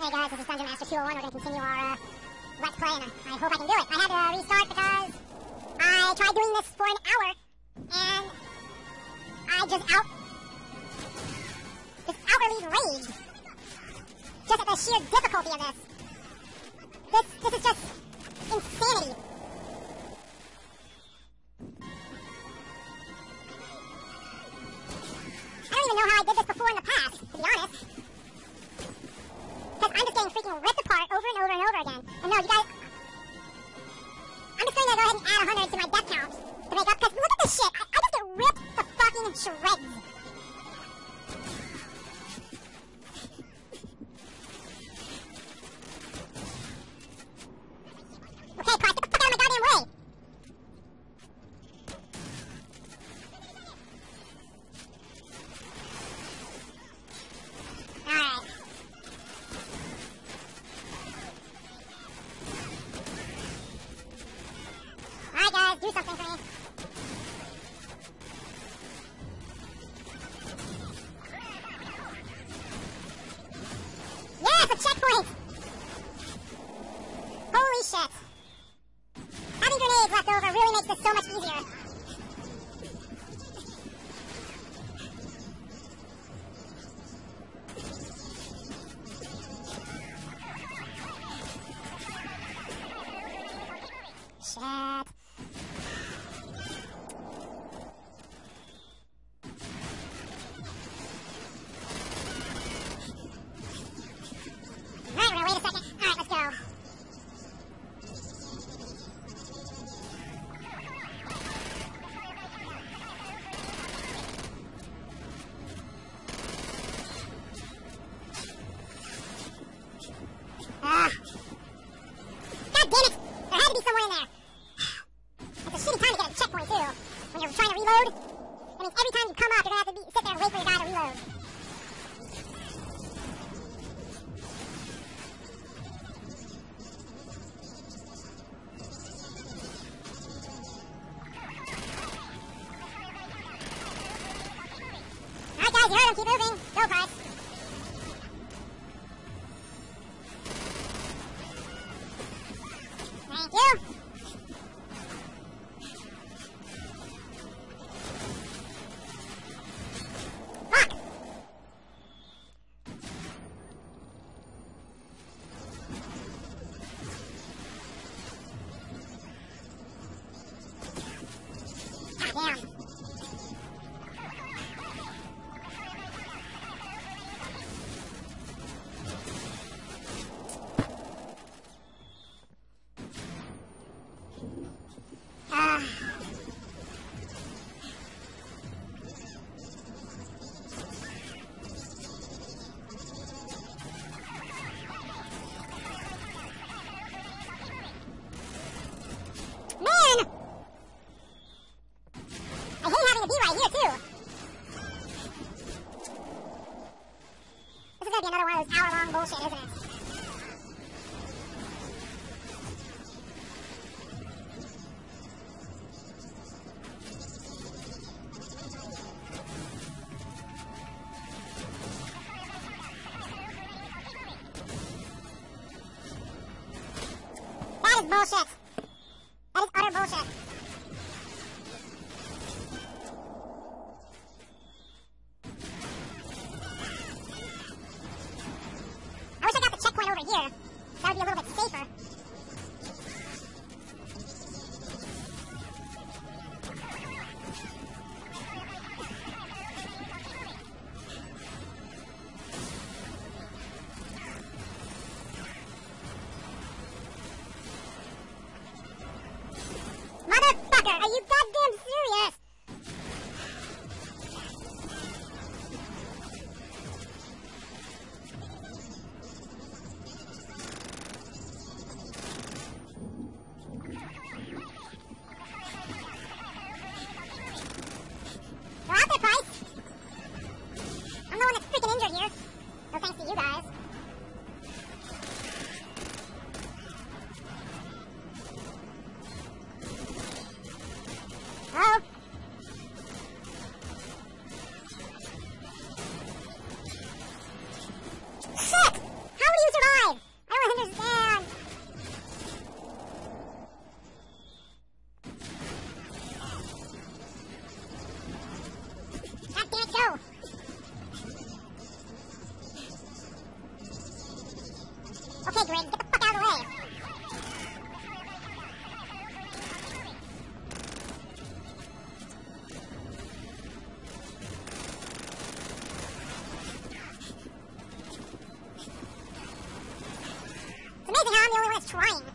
Hey guys, this is Dungeon Master 201. We're going to continue our uh, Let's Play, and I hope I can do it. I had to restart because I tried doing this for an hour, and I just out... Just outwardly rage. Just at the sheer difficulty of this. This, this is just insanity. you guys. the checkpoint. Holy shit. Having grenades left over really makes this so much easier. Yeah. bullshit. Are you goddamn serious? Trying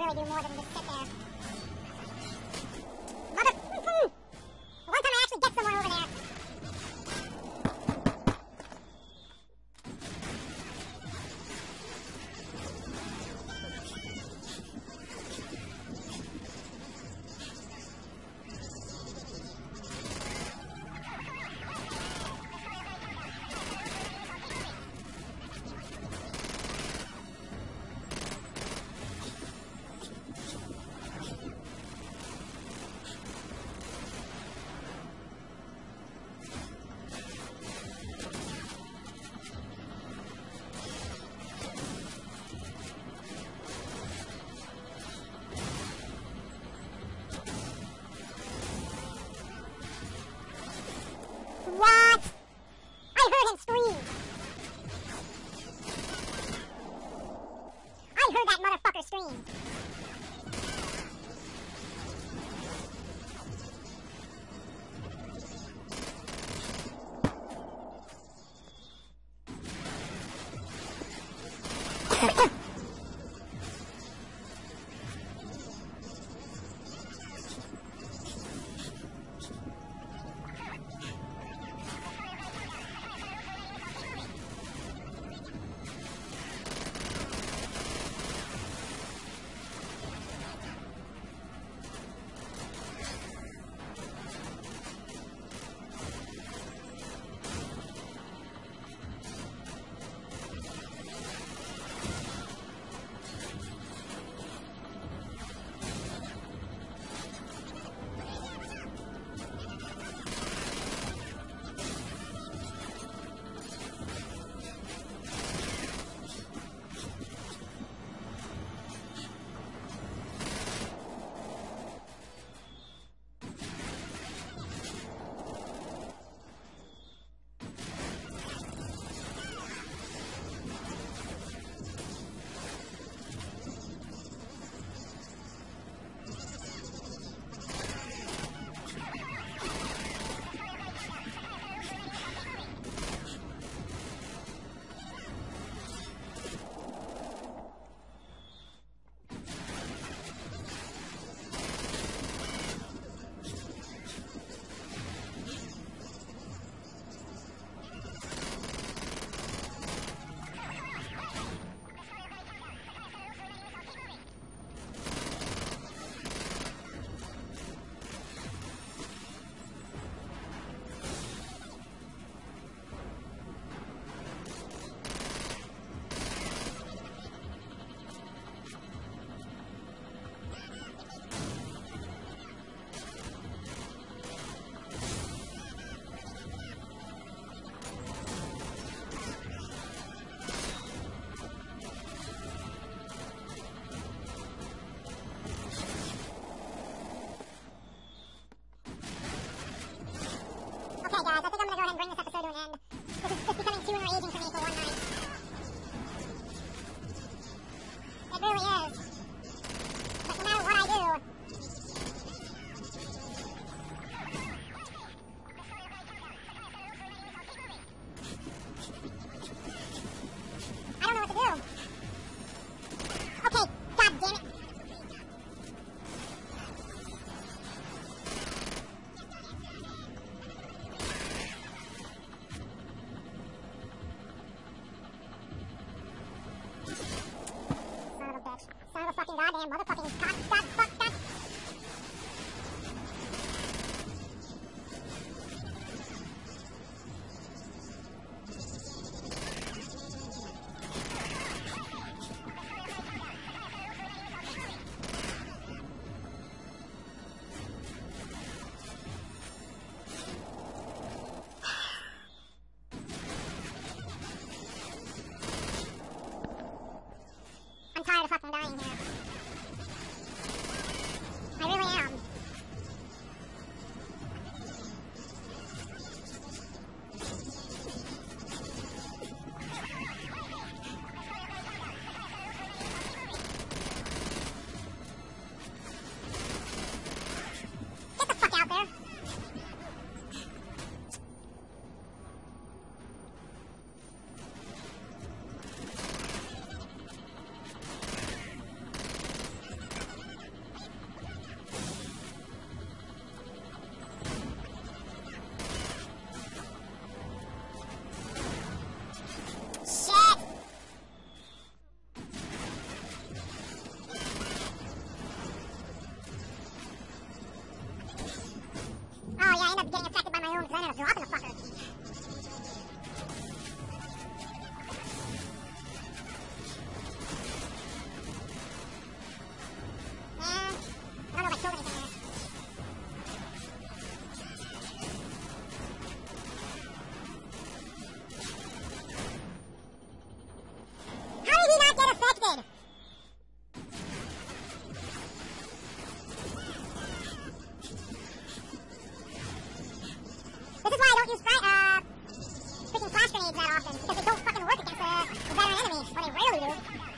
really do more than just I heard that motherfucker scream. goddamn motherfucking cock, god, freaking sprite, uh, freaking flash grenades that often because they don't fucking work against the, the veteran enemies, or they rarely do.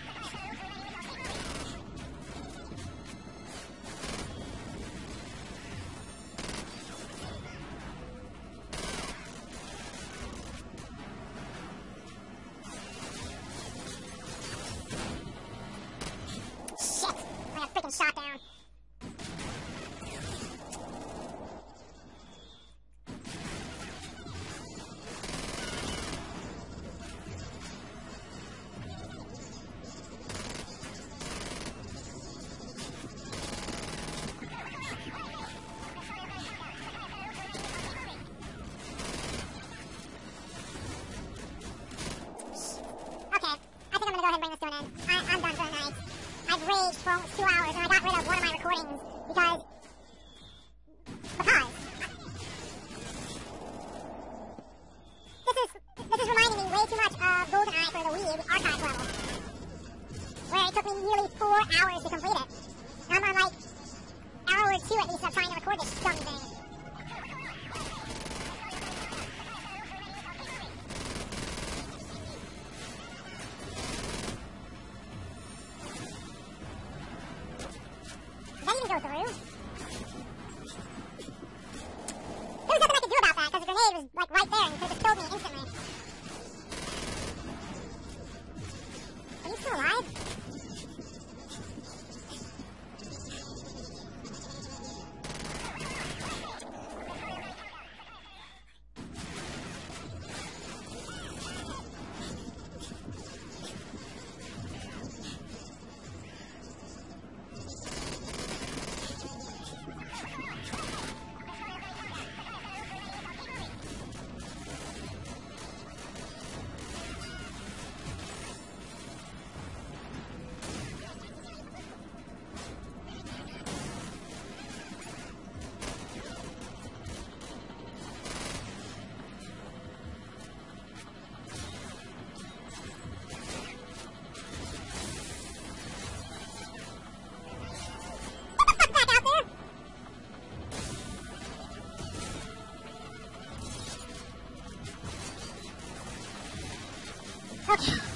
Okay,